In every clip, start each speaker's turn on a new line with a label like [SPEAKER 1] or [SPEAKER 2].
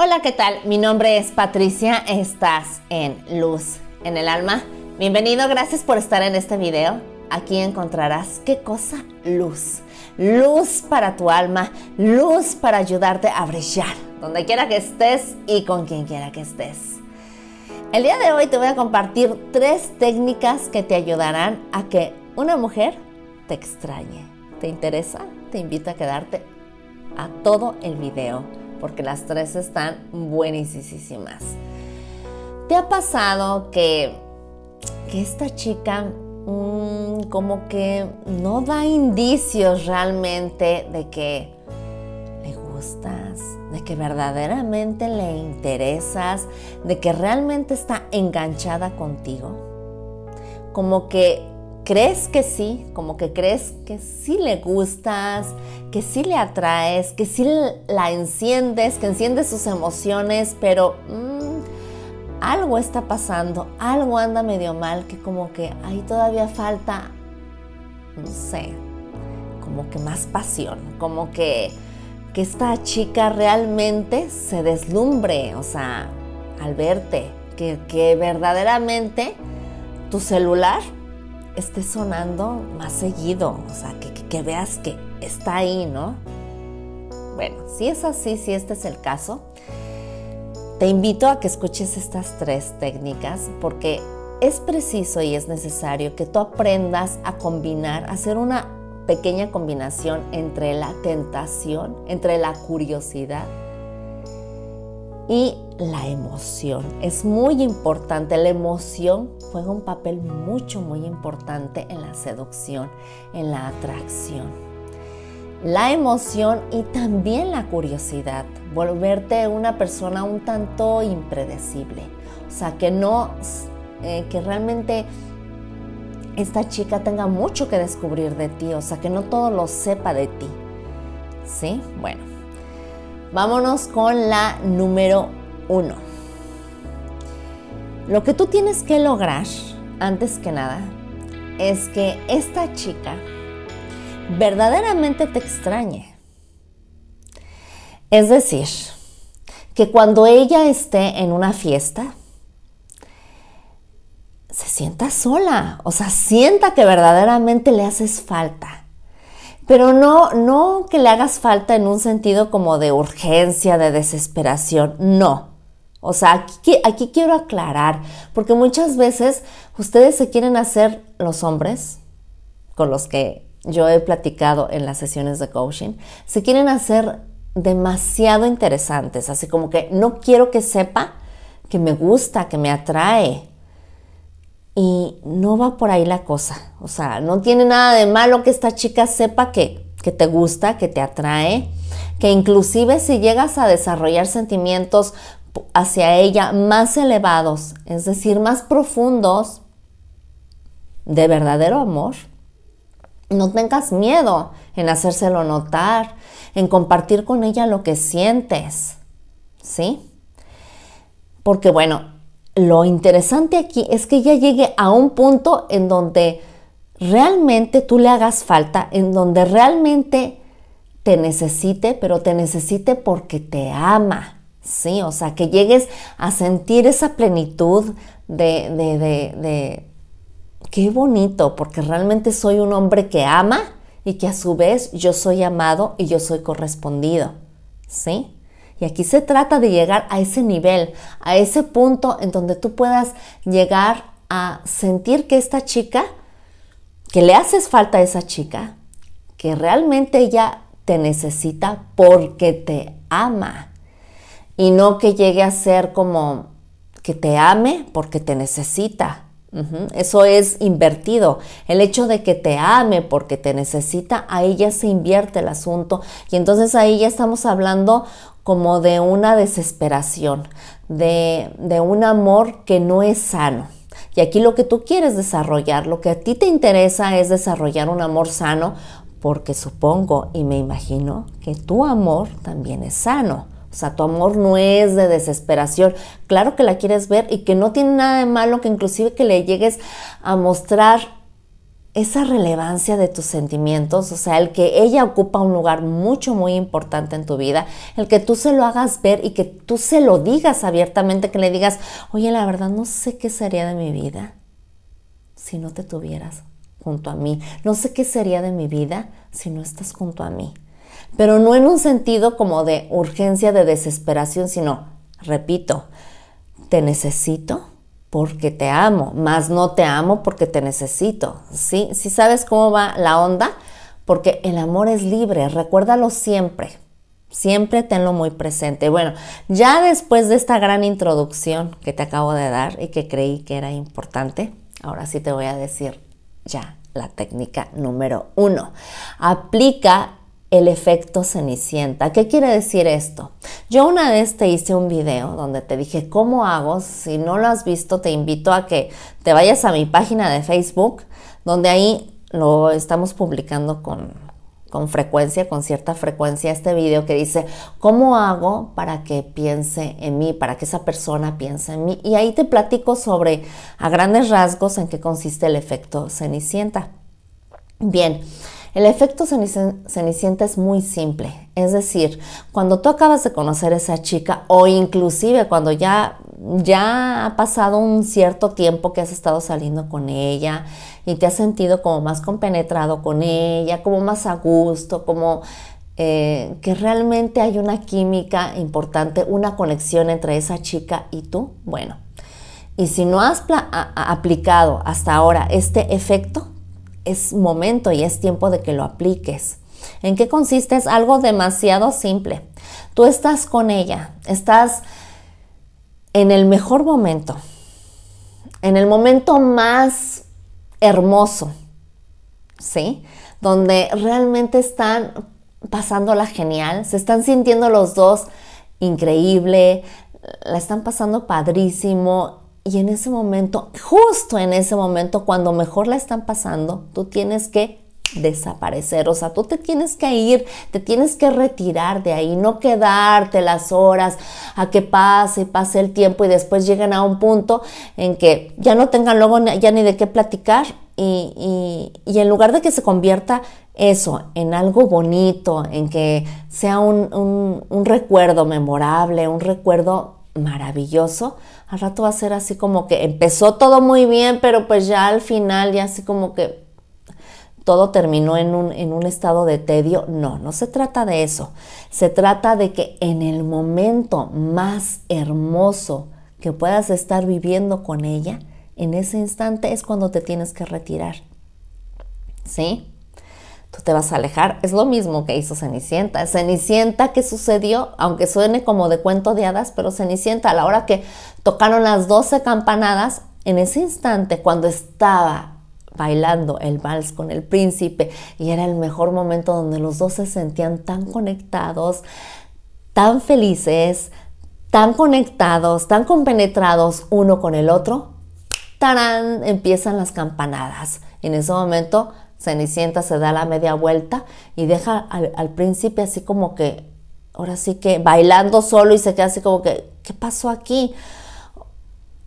[SPEAKER 1] Hola, ¿qué tal? Mi nombre es Patricia, estás en Luz en el Alma. Bienvenido, gracias por estar en este video. Aquí encontrarás qué cosa luz. Luz para tu alma, luz para ayudarte a brillar, donde quiera que estés y con quien quiera que estés. El día de hoy te voy a compartir tres técnicas que te ayudarán a que una mujer te extrañe. ¿Te interesa? Te invito a quedarte a todo el video porque las tres están buenísimas. ¿Te ha pasado que, que esta chica mm, como que no da indicios realmente de que le gustas, de que verdaderamente le interesas, de que realmente está enganchada contigo? Como que crees que sí, como que crees que sí le gustas, que sí le atraes, que sí la enciendes, que enciendes sus emociones, pero mm, algo está pasando, algo anda medio mal, que como que ahí todavía falta, no sé, como que más pasión, como que, que esta chica realmente se deslumbre, o sea, al verte, que, que verdaderamente tu celular esté sonando más seguido, o sea, que, veas que está ahí, ¿no? Bueno, si es así, si este es el caso, te invito a que escuches estas tres técnicas porque es preciso y es necesario que tú aprendas a combinar, a hacer una pequeña combinación entre la tentación, entre la curiosidad y la emoción. Es muy importante, la emoción juega un papel mucho, muy importante en la seducción, en la atracción. La emoción y también la curiosidad, volverte una persona un tanto impredecible. O sea, que no, eh, que realmente esta chica tenga mucho que descubrir de ti, o sea, que no todo lo sepa de ti. ¿Sí? Bueno, vámonos con la número uno. Lo que tú tienes que lograr, antes que nada, es que esta chica verdaderamente te extrañe. Es decir, que cuando ella esté en una fiesta, se sienta sola, o sea, sienta que verdaderamente le haces falta. Pero no, no que le hagas falta en un sentido como de urgencia, de desesperación, no. O sea, aquí, quiero aclarar, porque muchas veces ustedes se quieren hacer los hombres con los que yo he platicado en las sesiones de coaching, se quieren hacer demasiado interesantes, así como que no quiero que sepa que me gusta, que me atrae. Y no va por ahí la cosa. O sea, no tiene nada de malo que esta chica sepa que, que te gusta, que te atrae, que inclusive si llegas a desarrollar sentimientos hacia ella más elevados, es decir, más profundos de verdadero amor, no tengas miedo en hacérselo notar, en compartir con ella lo que sientes, ¿sí? Porque bueno, lo interesante aquí es que ella llegue a un punto en donde realmente tú le hagas falta, en donde realmente te necesite, pero te necesite porque te ama, ¿sí? O sea, que llegues a sentir esa plenitud de, de, de, qué bonito, porque realmente soy un hombre que ama y que a su vez yo soy amado y yo soy correspondido, ¿sí? Y aquí se trata de llegar a ese nivel, a ese punto en donde tú puedas llegar a sentir que esta chica, que le haces falta a esa chica, que realmente ella te necesita porque te ama y no que llegue a ser como que te ame porque te necesita. Eso es invertido. El hecho de que te ame porque te necesita, ahí ya se invierte el asunto y entonces ahí ya estamos hablando como de una desesperación, de, de un amor que no es sano. Y aquí lo que tú quieres desarrollar, lo que a ti te interesa es desarrollar un amor sano, porque supongo y me imagino que tu amor también es sano. O sea, tu amor no es de desesperación. Claro que la quieres ver y que no tiene nada de malo que inclusive que le llegues a mostrar esa relevancia de tus sentimientos, o sea, el que ella ocupa un lugar mucho, muy importante en tu vida, el que tú se lo hagas ver y que tú se lo digas abiertamente, que le digas, oye, la verdad no sé qué sería de mi vida si no te tuvieras junto a mí, no sé qué sería de mi vida si no estás junto a mí, pero no en un sentido como de urgencia, de desesperación, sino, repito, te necesito porque te amo, más no te amo porque te necesito. ¿Sí? Si sabes cómo va la onda, porque el amor es libre, recuérdalo siempre. Siempre tenlo muy presente. Bueno, ya después de esta gran introducción que te acabo de dar y que creí que era importante, ahora sí te voy a decir ya la técnica número uno. Aplica el efecto Cenicienta. ¿Qué quiere decir esto? Yo una vez te hice un video donde te dije cómo hago. Si no lo has visto, te invito a que te vayas a mi página de Facebook, donde ahí lo estamos publicando con, con frecuencia, con cierta frecuencia, este video que dice, ¿cómo hago para que piense en mí, para que esa persona piense en mí? Y ahí te platico sobre, a grandes rasgos, en qué consiste el efecto Cenicienta. Bien, el efecto cenicienta es muy simple, es decir, cuando tú acabas de conocer a esa chica o inclusive cuando ya, ya ha pasado un cierto tiempo que has estado saliendo con ella y te has sentido como más compenetrado con ella, como más a gusto, como eh, que realmente hay una química importante, una conexión entre esa chica y tú, bueno, y si no has aplicado hasta ahora este efecto, es momento y es tiempo de que lo apliques. ¿En qué consiste? Es algo demasiado simple. Tú estás con ella, estás en el mejor momento, en el momento más hermoso, ¿sí? Donde realmente están pasándola genial, se están sintiendo los dos increíble, la están pasando padrísimo y en ese momento, justo en ese momento, cuando mejor la están pasando, tú tienes que desaparecer, o sea, tú te tienes que ir, te tienes que retirar de ahí, no quedarte las horas a que pase, pase el tiempo y después lleguen a un punto en que ya no tengan luego ya ni de qué platicar y, en lugar de que se convierta eso en algo bonito, en que sea un recuerdo memorable, un recuerdo maravilloso, al rato va a ser así como que empezó todo muy bien, pero pues ya al final ya así como que todo terminó en un, en un estado de tedio. No, no se trata de eso. Se trata de que en el momento más hermoso que puedas estar viviendo con ella, en ese instante es cuando te tienes que retirar. ¿Sí? Tú te vas a alejar. Es lo mismo que hizo Cenicienta. Cenicienta, ¿qué sucedió? Aunque suene como de cuento de hadas, pero Cenicienta, a la hora que tocaron las 12 campanadas, en ese instante, cuando estaba bailando el vals con el príncipe, y era el mejor momento donde los dos se sentían tan conectados, tan felices, tan conectados, tan compenetrados uno con el otro, ¡tarán! empiezan las campanadas. En ese momento Cenicienta se da la media vuelta y deja al, príncipe así como que, ahora sí que bailando solo y se queda así como que, ¿qué pasó aquí?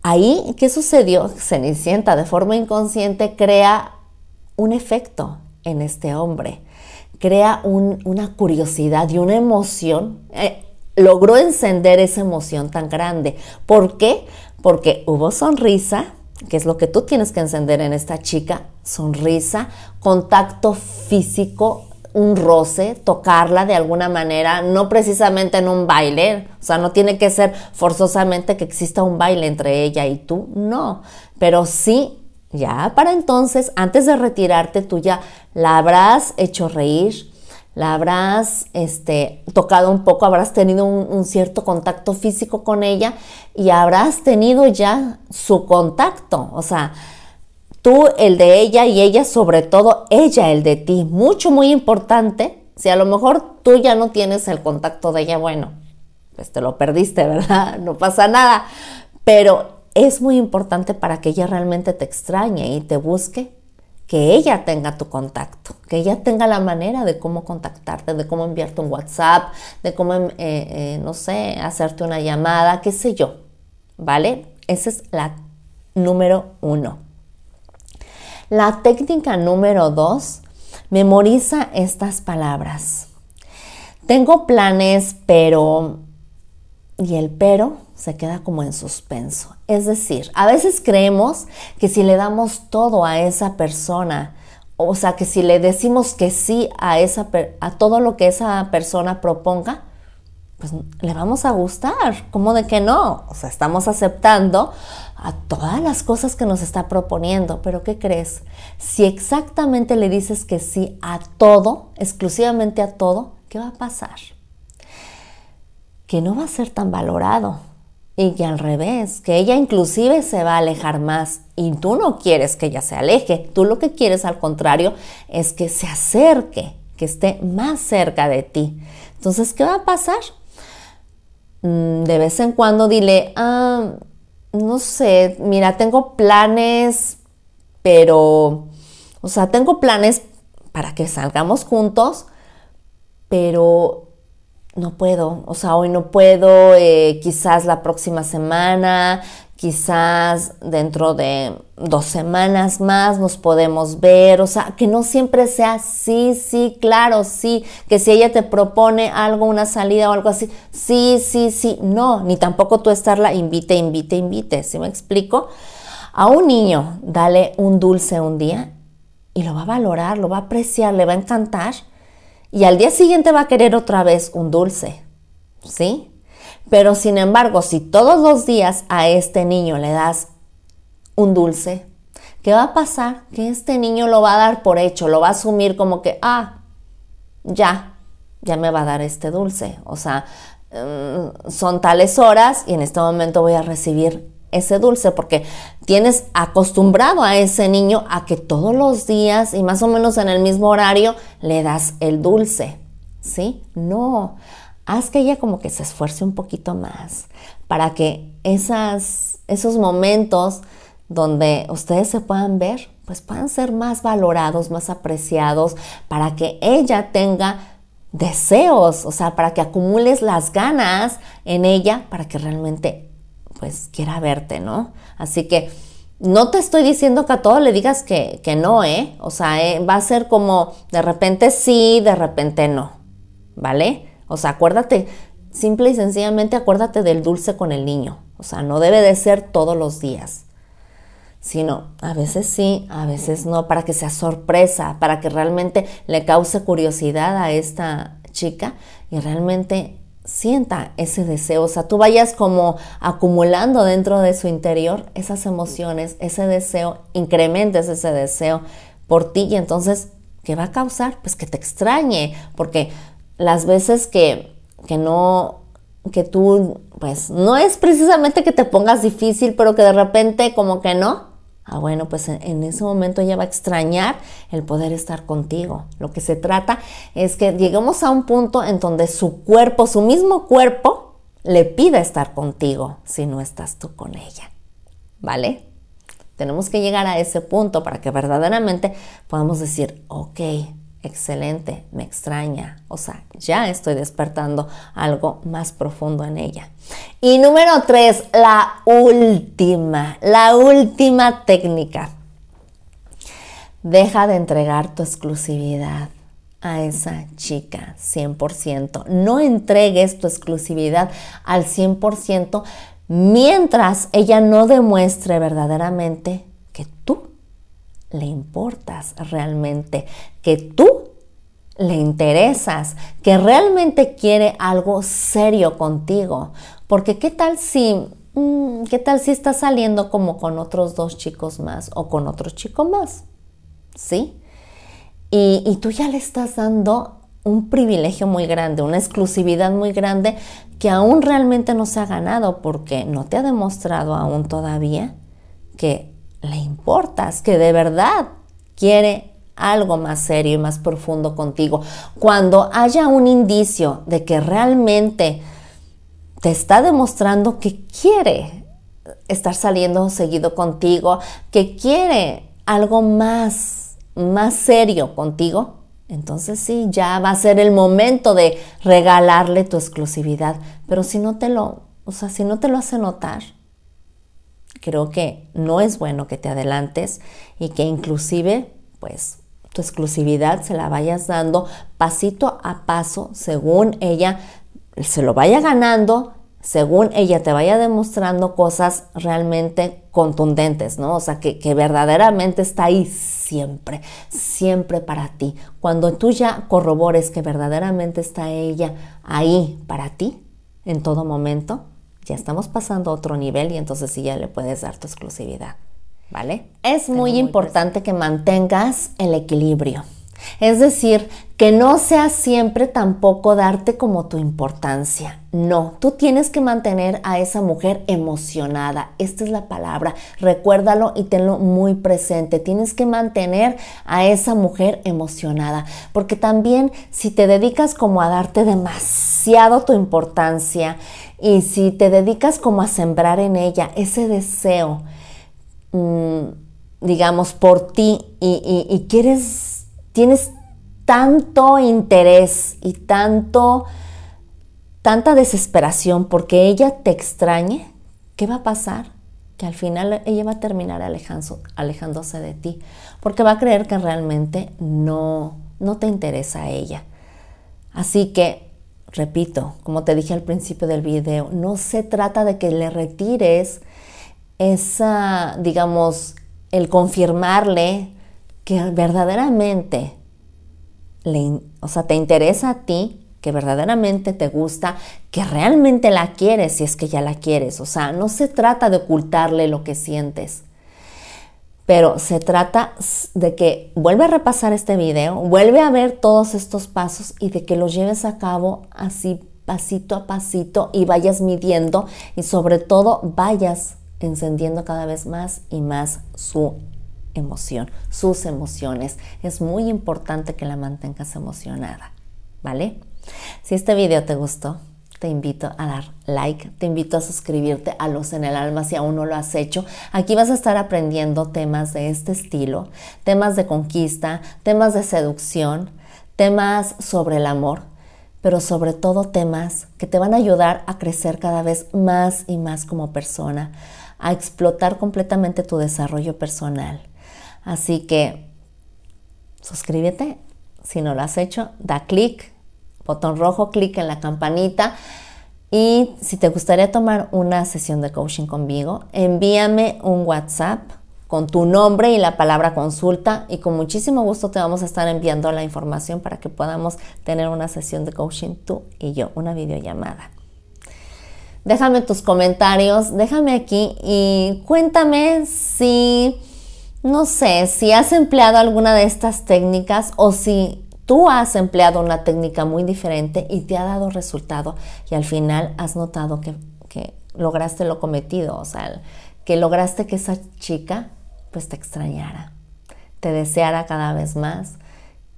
[SPEAKER 1] Ahí, ¿qué sucedió? Cenicienta de forma inconsciente crea un efecto en este hombre, crea una curiosidad y una emoción, eh, logró encender esa emoción tan grande. ¿Por qué? Porque hubo sonrisa, que es lo que tú tienes que encender en esta chica, sonrisa, contacto físico, un roce, tocarla de alguna manera, no precisamente en un baile, o sea, no tiene que ser forzosamente que exista un baile entre ella y tú, no, pero sí, ya para entonces, antes de retirarte, tú ya la habrás hecho reír, la habrás este, tocado un poco, habrás tenido un, cierto contacto físico con ella y habrás tenido ya su contacto, o sea, tú el de ella y ella sobre todo ella el de ti, mucho, muy importante, si a lo mejor tú ya no tienes el contacto de ella, bueno, pues te lo perdiste, ¿verdad? No pasa nada, pero es muy importante para que ella realmente te extrañe y te busque que ella tenga tu contacto, que ella tenga la manera de cómo contactarte, de cómo enviarte un WhatsApp, de cómo, eh, eh, no sé, hacerte una llamada, qué sé yo, ¿vale? Esa es la número uno. La técnica número dos, memoriza estas palabras. Tengo planes, pero... Y el pero se queda como en suspenso. Es decir, a veces creemos que si le damos todo a esa persona, o sea, que si le decimos que sí a, esa, a todo lo que esa persona proponga, pues le vamos a gustar. ¿Cómo de que no? O sea, estamos aceptando a todas las cosas que nos está proponiendo. Pero ¿qué crees? Si exactamente le dices que sí a todo, exclusivamente a todo, ¿qué va a pasar? Que no va a ser tan valorado y que al revés, que ella inclusive se va a alejar más y tú no quieres que ella se aleje, tú lo que quieres al contrario es que se acerque, que esté más cerca de ti. Entonces, ¿qué va a pasar? Mm, de vez en cuando dile, ah, no sé, mira, tengo planes, pero, o sea, tengo planes para que salgamos juntos, pero no puedo, o sea, hoy no puedo, eh, quizás la próxima semana, quizás dentro de dos semanas más nos podemos ver, o sea, que no siempre sea sí, sí, claro, sí, que si ella te propone algo, una salida o algo así, sí, sí, sí, no, ni tampoco tú estarla invite, invite, invite, ¿sí me explico? A un niño, dale un dulce un día y lo va a valorar, lo va a apreciar, le va a encantar y al día siguiente va a querer otra vez un dulce, ¿sí? Pero sin embargo, si todos los días a este niño le das un dulce, ¿qué va a pasar? Que este niño lo va a dar por hecho, lo va a asumir como que, ah, ya, ya me va a dar este dulce. O sea, mm, son tales horas y en este momento voy a recibir ese dulce porque tienes acostumbrado a ese niño a que todos los días y más o menos en el mismo horario le das el dulce, ¿sí? No, haz que ella como que se esfuerce un poquito más para que esas, esos momentos donde ustedes se puedan ver, pues puedan ser más valorados, más apreciados, para que ella tenga deseos, o sea, para que acumules las ganas en ella, para que realmente pues quiera verte, ¿no? Así que no te estoy diciendo que a todo le digas que, no, ¿eh? O sea, eh, va a ser como de repente sí, de repente no, ¿vale? O sea, acuérdate, simple y sencillamente acuérdate del dulce con el niño. O sea, no debe de ser todos los días, sino a veces sí, a veces no, para que sea sorpresa, para que realmente le cause curiosidad a esta chica y realmente sienta ese deseo, o sea, tú vayas como acumulando dentro de su interior esas emociones, ese deseo, incrementes ese deseo por ti y entonces, ¿qué va a causar? Pues que te extrañe, porque las veces que, que no, que tú, pues no es precisamente que te pongas difícil, pero que de repente como que no, Ah, bueno, pues en, ese momento ella va a extrañar el poder estar contigo. Lo que se trata es que lleguemos a un punto en donde su cuerpo, su mismo cuerpo, le pida estar contigo si no estás tú con ella. ¿Vale? Tenemos que llegar a ese punto para que verdaderamente podamos decir, ok, excelente, me extraña, o sea, ya estoy despertando algo más profundo en ella. Y número tres, la última, la última técnica. Deja de entregar tu exclusividad a esa chica 100%. No entregues tu exclusividad al 100% mientras ella no demuestre verdaderamente que tú le importas realmente, que tú le interesas, que realmente quiere algo serio contigo. Porque qué tal si, mm, qué tal si estás saliendo como con otros dos chicos más o con otro chico más, ¿sí? Y tú ya le estás dando un privilegio muy grande, una exclusividad muy grande que aún realmente no se ha ganado porque no te ha demostrado aún todavía que le importas, que de verdad quiere algo más serio y más profundo contigo. Cuando haya un indicio de que realmente te está demostrando que quiere estar saliendo seguido contigo, que quiere algo más, más serio contigo, entonces sí, ya va a ser el momento de regalarle tu exclusividad. Pero si no te lo, o sea, si no te lo hace notar, creo que no es bueno que te adelantes y que inclusive, pues, tu exclusividad se la vayas dando pasito a paso según ella se lo vaya ganando, según ella te vaya demostrando cosas realmente contundentes, ¿no? O sea, que, que, verdaderamente está ahí siempre, siempre para ti. Cuando tú ya corrobores que verdaderamente está ella ahí para ti, en todo momento, ya estamos pasando a otro nivel y entonces sí ya le puedes dar tu exclusividad, ¿vale? Es muy, importante que mantengas el equilibrio. Es decir, que no sea siempre tampoco darte como tu importancia. No, tú tienes que mantener a esa mujer emocionada. Esta es la palabra. Recuérdalo y tenlo muy presente. Tienes que mantener a esa mujer emocionada. Porque también si te dedicas como a darte demasiado tu importancia y si te dedicas como a sembrar en ella ese deseo, mmm, digamos, por ti y quieres, tienes tanto interés y tanto, tanta desesperación porque ella te extrañe, ¿qué va a pasar? Que al final ella va a terminar alejándose de ti, porque va a creer que realmente no, no te interesa a ella. Así que, repito, como te dije al principio del video, no se trata de que le retires esa, digamos, el confirmarle que verdaderamente o sea, te interesa a ti, que verdaderamente te gusta, que realmente la quieres si es que ya la quieres. O sea, no se trata de ocultarle lo que sientes, pero se trata de que vuelve a repasar este video, vuelve a ver todos estos pasos y de que los lleves a cabo así pasito a pasito y vayas midiendo y sobre todo vayas encendiendo cada vez más y más su emoción, sus emociones. Es muy importante que la mantengas emocionada, ¿vale? Si este video te gustó, te invito a dar like, te invito a suscribirte a Luz en el Alma si aún no lo has hecho. Aquí vas a estar aprendiendo temas de este estilo, temas de conquista, temas de seducción, temas sobre el amor, pero sobre todo temas que te van a ayudar a crecer cada vez más y más como persona, a explotar completamente tu desarrollo personal Así que suscríbete. Si no lo has hecho, da clic, botón rojo, clic en la campanita. Y si te gustaría tomar una sesión de coaching conmigo, envíame un WhatsApp con tu nombre y la palabra consulta y con muchísimo gusto te vamos a estar enviando la información para que podamos tener una sesión de coaching tú y yo, una videollamada. Déjame tus comentarios, déjame aquí y cuéntame si no sé si has empleado alguna de estas técnicas o si tú has empleado una técnica muy diferente y te ha dado resultado y al final has notado que, lograste lo cometido, o sea, que lograste que esa chica pues te extrañara, te deseara cada vez más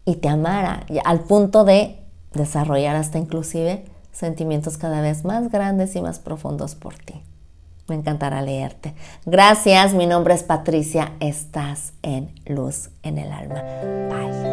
[SPEAKER 1] y te amara al punto de desarrollar hasta inclusive sentimientos cada vez más grandes y más profundos por ti. Me encantará leerte. Gracias, mi nombre es Patricia. Estás en Luz en el Alma. Bye.